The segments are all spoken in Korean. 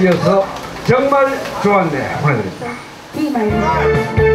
이어서 정말 좋았네 보내드립니다. 네,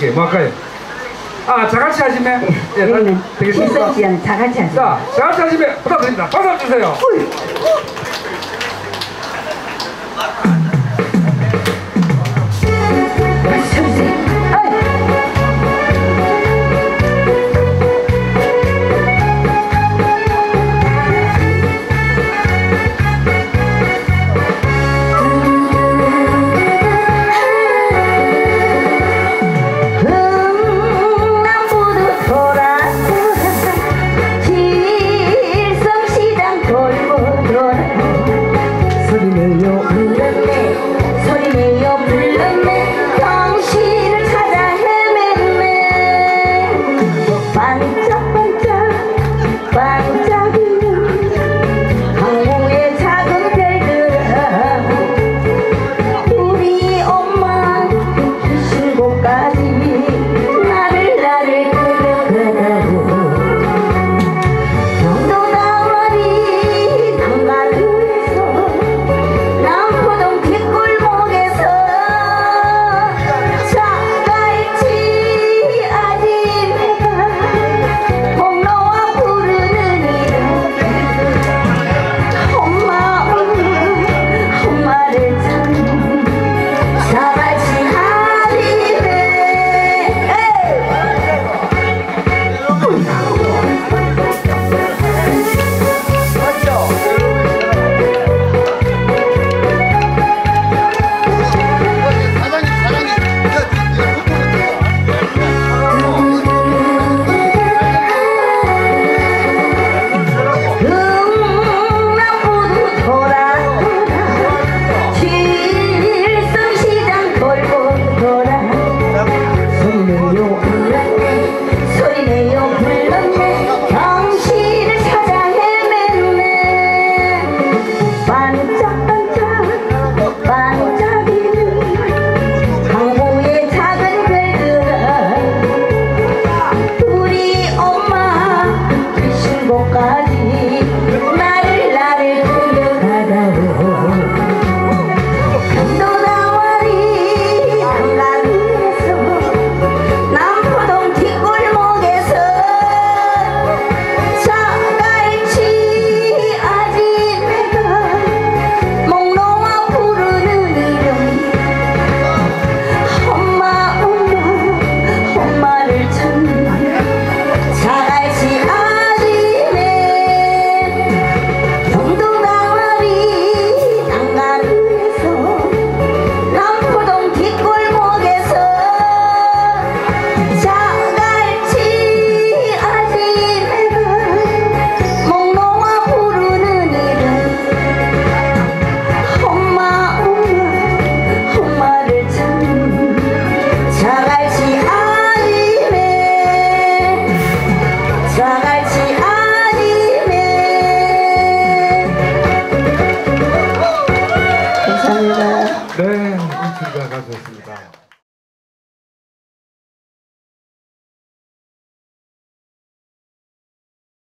오케이 뭐 할까요? 아 자같이 하시면 예, 네, 네. 되겠습니다. 는 자같이 하시면 자 자같이 하시면 부탁드립니다. 박수 주세요.